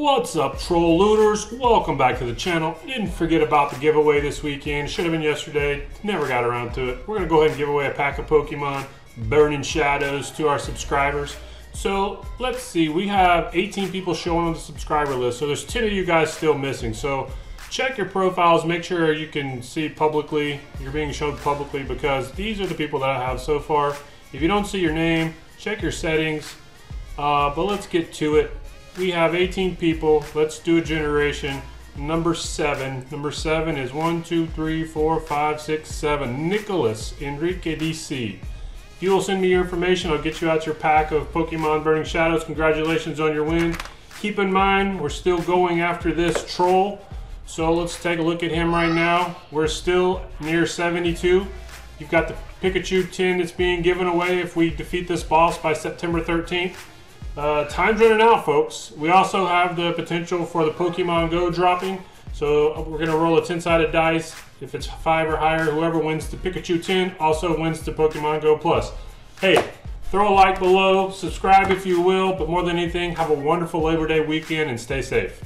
What's up, troll looters? Welcome back to the channel. Didn't forget about the giveaway this weekend. Should have been yesterday. Never got around to it. We're gonna go ahead and give away a pack of Pokemon Burning Shadows to our subscribers. So let's see. We have 18 people showing on the subscriber list. So there's 10 of you guys still missing. So check your profiles. Make sure you can see publicly. You're being shown publicly because these are the people that I have so far. If you don't see your name, check your settings. Uh, but let's get to it. We have 18 people. Let's do a generation. Number seven. Number seven is one, two, three, four, five, six, seven. Nicholas Enrique DC. If you will send me your information, I'll get you out your pack of Pokemon Burning Shadows. Congratulations on your win. Keep in mind, we're still going after this troll. So let's take a look at him right now. We're still near 72. You've got the Pikachu tin that's being given away if we defeat this boss by September 13th. Uh, time's running out, folks. We also have the potential for the Pokemon Go dropping. So uh, we're going to roll a 10-sided dice. If it's 5 or higher, whoever wins the Pikachu tin also wins the Pokemon Go Plus. Hey, throw a like below, subscribe if you will, but more than anything, have a wonderful Labor Day weekend and stay safe.